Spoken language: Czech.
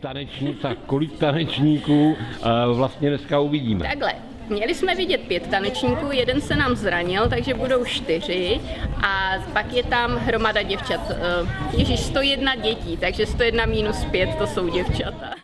tanečník, tak kolik tanečníků eh, vlastně dneska uvidíme? Takhle, Měli jsme vidět pět tanečníků, jeden se nám zranil, takže budou čtyři a pak je tam hromada děvčat. Eh, Ježíš, 101 dětí, takže 101 minus 5 to jsou děvčata.